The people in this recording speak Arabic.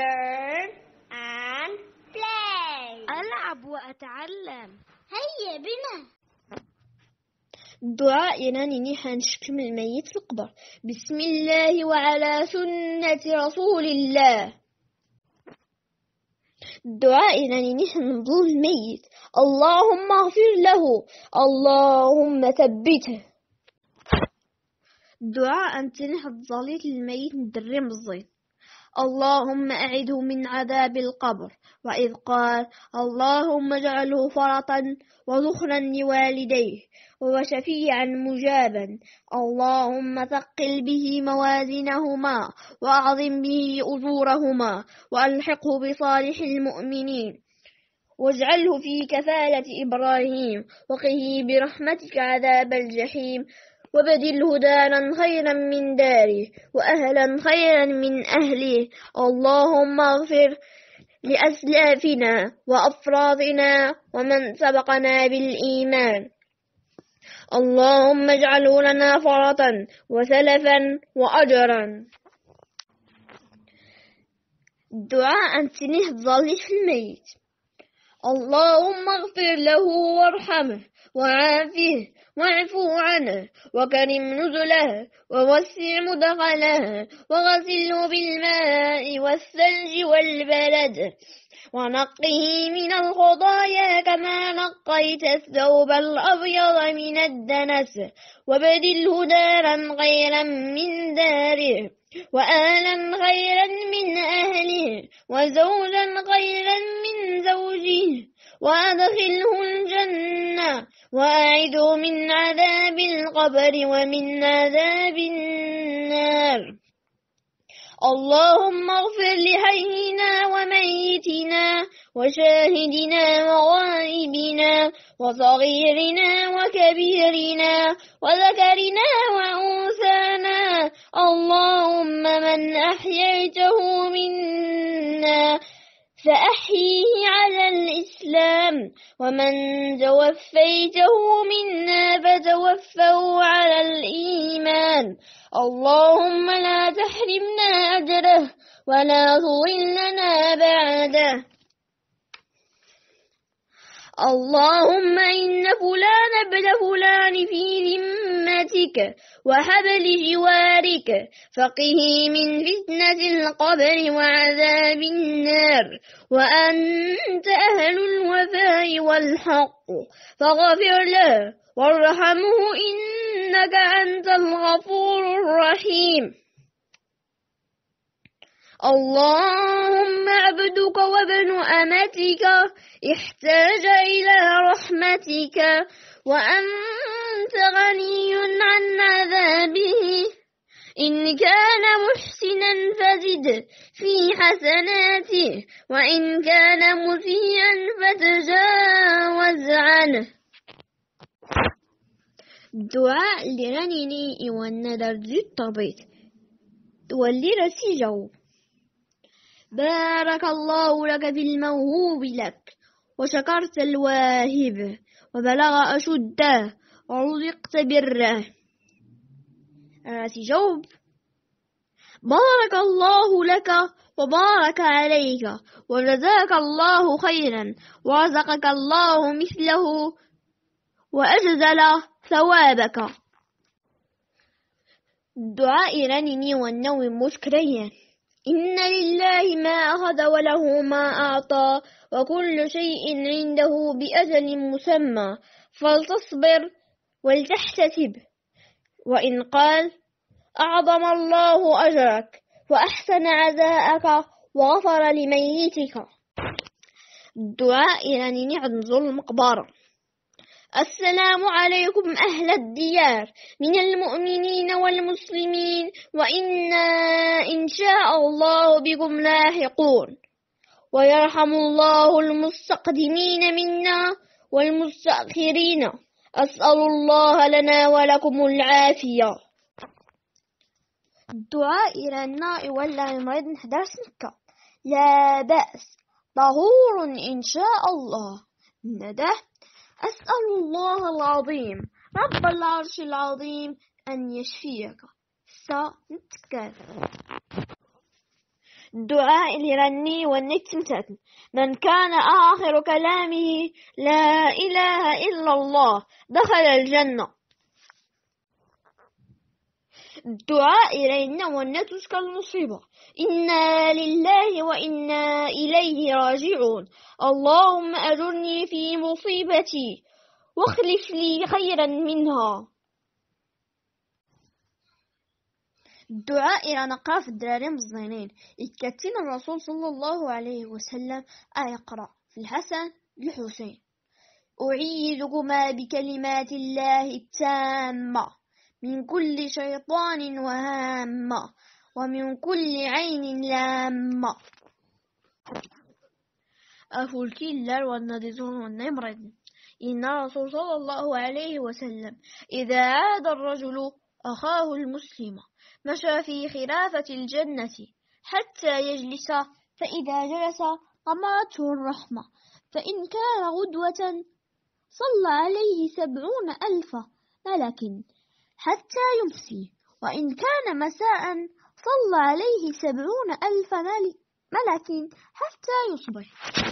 learn and play. ألعب وأتعلم. هيا بنا. الدعاء يناني حنشكم الميت في القبر. بسم الله وعلى سنة رسول الله. الدعاء يناني حنظل الميت. اللهم اغفر له. اللهم ثبته. الدعاء أنت نحط ظليت الميت ندرم الزيت اللهم أعده من عذاب القبر. وإذ قال اللهم اجعله فرطا وذخرا لوالديه وشفيعا مجابا. اللهم ثقل به موازنهما وأعظم به أجورهما وألحقه بصالح المؤمنين. واجعله في كفالة إبراهيم وقه برحمتك عذاب الجحيم. وبدله دارا خيرا من داره وأهلا خيرا من أهله اللهم اغفر لأسلافنا وأفراضنا ومن سبقنا بالإيمان اللهم اجعله لنا فرطا وسلفا وأجرا تنه ظل في الميت اللهم اغفر له وارحمه وعافه واعفو عنه وكرم نزله ووسع مدخله وغسله بالماء والثلج والبلد ونقه من الخطايا كما نقيت الثوب الأبيض من الدنس وبدله دارا غيرا من داره وآلا خيرا من أهله وزوجا خيرا من زوجه وأدخله الجنة وأعده من عذاب القبر ومن عذاب النار. اللهم اغفر لحينا وميتنا وشاهدنا وغائبنا وصغيرنا وكبيرنا وذكرنا وأنثانا. اللهم من أحييته منا فأحيه على الإسلام ومن توفيته منا فتوفه على الإيمان. اللهم لا تحرمنا أجره ولا تضلنا بعده. اللهم إن فلان ابن فلان في ذمتك وحبل جوارك فقه من فتنة القبر وعذاب النار. وأنت أهل الوفاء والحق فاغفر له وارحمه إنك أنت الغفور الرحيم. اللهم عبدك وابن أمتك احتاج إلى رحمتك وأنت غني عن عذابه. إن كان محسنا فزد في حسناته وإن كان مسيئا فتجاوز عنه. الدعاء اللي إيوانا درجي الطبيط واللي رسي جاوب بارك الله لك في الموهوب لك وشكرت الواهب وبلغ أشده ورزقت بره. راسي جاوب بارك الله لك وبارك عليك وجزاك الله خيرا ورزقك الله مثله وأجزل ثوابك. الدعاء رنني والنوم مشكريا إن لله ما أخذ وله ما أعطى وكل شيء عنده بأجل مسمى. فلتصبر ولتحتسب. وإن قال أعظم الله أجرك وأحسن عزاءك وغفر لميتك. الدعاء إلى نعد ظلم مقبرة السلام عليكم أهل الديار من المؤمنين والمسلمين وإنا إن شاء الله بكم لاحقون. ويرحم الله المستقدمين منا والمستأخرين. أسأل الله لنا ولكم العافية. الدعاء إلى الناء ولا المريض نحضر سنكة لا بأس. طهور إن شاء الله. ندى أسأل الله العظيم رب العرش العظيم أن يشفيك. سنتكلم الدعاء لرني والنتمتن من كان آخر كلامه لا إله إلا الله دخل الجنة. الدعاء إلينا والنتسك المصيبة إنا لله وإنا إليه راجعون. اللهم أجرني في مصيبتي واخلف لي خيرا منها. الدعاء إلى نقاف الدراري مزينين يتكتين الرسول صلى الله عليه وسلم. أيقرأ في الحسن الحسين أعيذكما بكلمات الله التامة. من كل شيطان وهامة. ومن كل عين لامة. أفو الكلر والنذزون والنمرد إن الرسول صلى الله عليه وسلم إذا عاد الرجل أخاه المسلم مشى في خلافة الجنة حتى يجلس فإذا جلس أمرته الرحمة فإن كان غدوة صلى عليه سبعون ألف ملك حتى يمسي وإن كان مساء صلى عليه سبعون ألف ملك حتى يصبح.